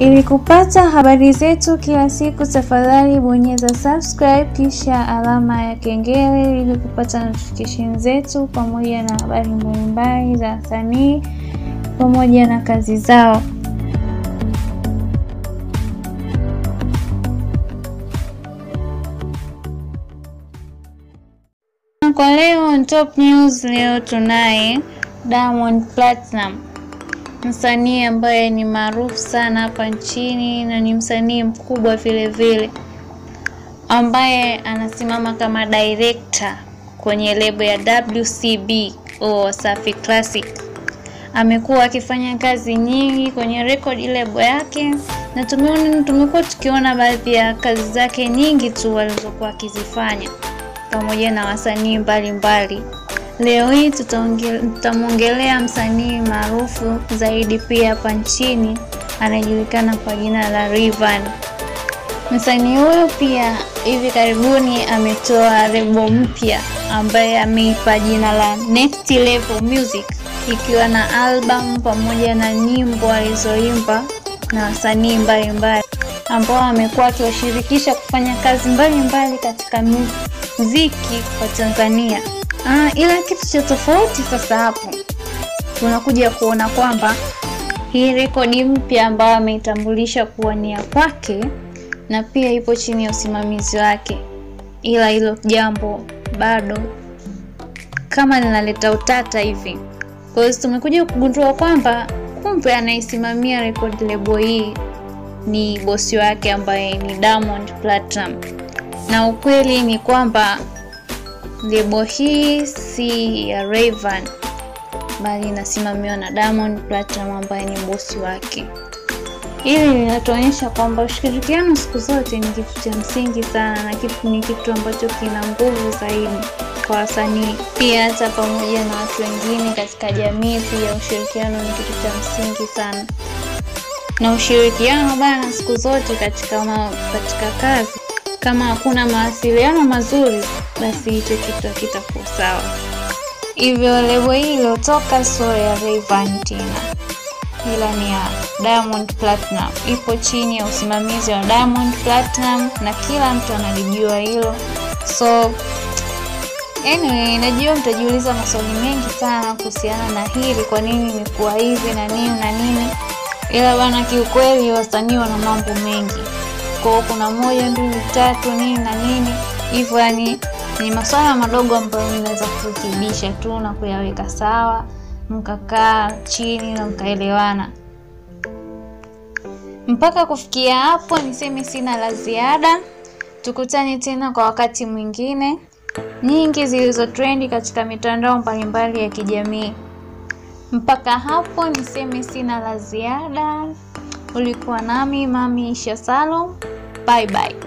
Ili kupata habari zetu kila siku, tafadhali bonyeza subscribe kisha alama ya kengele ili kupata notification zetu pamoja na habari mbalimbali za wasanii pamoja na kazi zao. Kwa leo on top news, leo tunaye Diamond Platinum, msanii ambaye ni maarufu sana hapa nchini na ni msanii mkubwa vile vile, ambaye anasimama kama director kwenye lebo ya WCB au Wasafi Classic. Amekuwa akifanya kazi nyingi kwenye record lebo yake na tumekuwa tukiona baadhi ya kazi zake nyingi tu alizokuwa akizifanya pamoja na wasanii mbalimbali. Leo hii tutamwongelea msanii maarufu zaidi pia hapa nchini anayejulikana kwa jina la Rayvanny. Msanii huyo pia hivi karibuni ametoa rebo mpya ambaye ameipa jina la Next Level Music ikiwa na album pamoja na nyimbo alizoimba na wasanii mbalimbali ambao amekuwa akiwashirikisha kufanya kazi mbalimbali mbali katika muziki kwa Tanzania. Ah, ila kitu cha tofauti sasa hapo. Tunakuja kuona kwamba hii rekodi mpya ambayo ameitambulisha kuwa ni ya kwake na pia ipo chini ya usimamizi wake, ila hilo jambo bado kama linaleta utata hivi. Kwa hiyo tumekuja kugundua kwamba kumbe anaisimamia record label hii ni bosi wake ambaye ni Diamond Platinum, na ukweli ni kwamba lebo hii si ya Rayvanny bali inasimamiwa na Diamond Platinum ambaye ni bosi wake. Hili linatuonyesha kwamba ushirikiano siku zote ni kitu cha msingi sana na kitu ni kitu ambacho kina nguvu zaidi kwa wasanii, pia hata pamoja na watu wengine katika jamii. Pia ushirikiano ni kitu cha msingi sana, na ushirikiano bana, siku zote katika ma, katika kazi kama hakuna mawasiliano mazuri, basi hicho kitu hakitakuwa sawa. Hivyo lebo hii iliyotoka sio ya Rayvanny tena, ila ni ya Diamond Platinum, ipo chini ya usimamizi wa Diamond Platinum na kila mtu analijua hilo. So anyway, najua mtajiuliza maswali mengi sana kuhusiana na hili, kwa nini imekuwa hivi na nini na nini, ila bana, kiukweli wasanii wana mambo mengi kwao kuna moja mbili tatu nini na nini hivyo, yani ni masuala madogo ambayo mnaweza kurekebisha tu na kuyaweka sawa, mkakaa chini na mkaelewana. Mpaka kufikia hapo, niseme sina la ziada. Tukutane tena kwa wakati mwingine, nyingi zilizotrendi katika mitandao mbalimbali ya kijamii. Mpaka hapo, niseme sina la ziada. Ulikuwa nami Mami Isha. Bye bye.